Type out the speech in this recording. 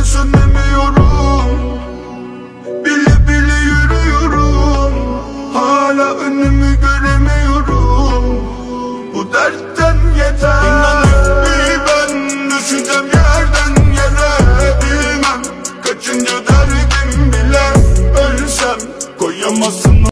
sensiz önlemiyorum Bile bile yürüyorum. Hala önümü göremiyorum. Bu dertten yeter. İnanıyorum. Bir ben düşüncem yerden yere. Bilmem kaçıncı derdim bile. Ölsem koyamazsın